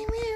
Happy Meal.